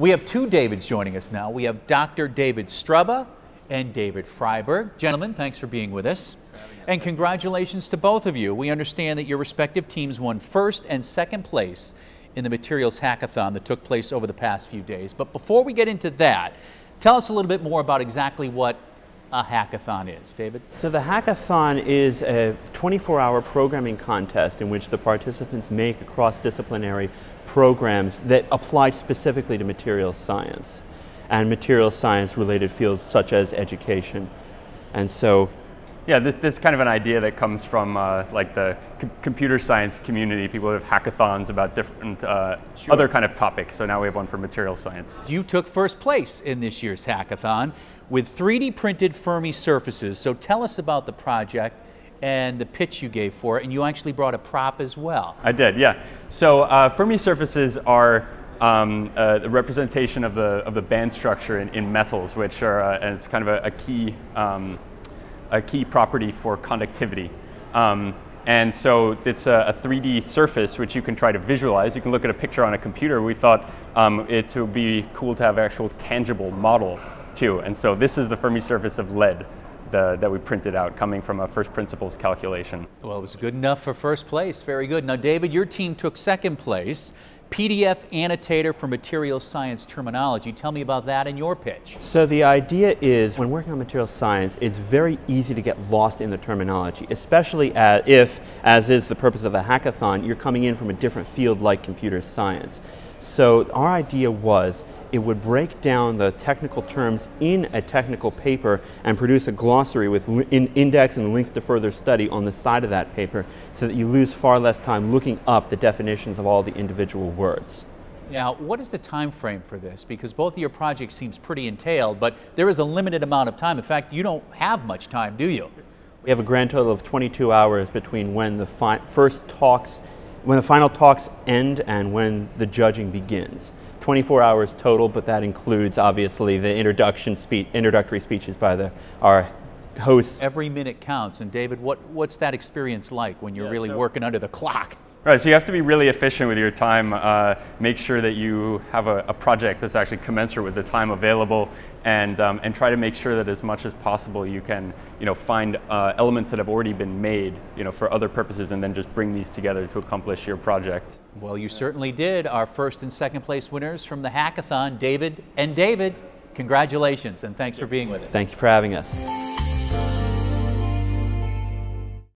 We have two Davids joining us now. We have Dr. David Strubbe and David Freiberg. Gentlemen, thanks for being with us. And congratulations to both of you. We understand that your respective teams won first and second place in the materials hackathon that took place over the past few days. But before we get into that, tell us a little bit more about exactly what a hackathon is, David? So the hackathon is a 24-hour programming contest in which the participants make cross-disciplinary programs that apply specifically to materials science and materials science related fields such as education. And so yeah, this, this is kind of an idea that comes from uh, like the computer science community. People have hackathons about different uh, sure. other kind of topics. So now we have one for material science. You took first place in this year's hackathon with 3D printed Fermi surfaces. So tell us about the project and the pitch you gave for it. And you actually brought a prop as well. I did, yeah. So uh, Fermi surfaces are um, uh, the representation of the, of the band structure in, in metals, which are, uh, and it's kind of a, a key um, a key property for conductivity. Um, and so it's a, a, 3D surface which you can try to visualize. You can look at a picture on a computer. We thought um, it would be cool to have an actual tangible model too. And so this is the Fermi surface of lead the, that we printed out coming from a first principles calculation. Well, it was good enough for first place. Very good. Now, David, your team took second place. PDF annotator for material science terminology. Tell me about that in your pitch. So the idea is when working on material science, it's very easy to get lost in the terminology, especially if, as is the purpose of the hackathon, you're coming in from a different field like computer science. So our idea was it would break down the technical terms in a technical paper and produce a glossary with in index and links to further study on the side of that paper so that you lose far less time looking up the definitions of all the individual words. Now, what is the time frame for this? Because both of your projects seems pretty entailed, but there is a limited amount of time. In fact, you don't have much time, do you? We have a grand total of 22 hours between when the first talks, when the final talks end and when the judging begins. 24 hours total, but that includes obviously the introduction speech, introductory speeches by the, our hosts. Every minute counts. And David, what, what's that experience like when you're yeah, really so working under the clock? Right, so you have to be really efficient with your time. Uh, make sure that you have a, a, project that's actually commensurate with the time available, and um, and try to make sure that as much as possible you can you know find uh, elements that have already been made you know for other purposes, and then just bring these together to accomplish your project. Well, you certainly did. Our first and second place winners from the hackathon, David and David. Congratulations, and thanks for being with us. Thank you for having us.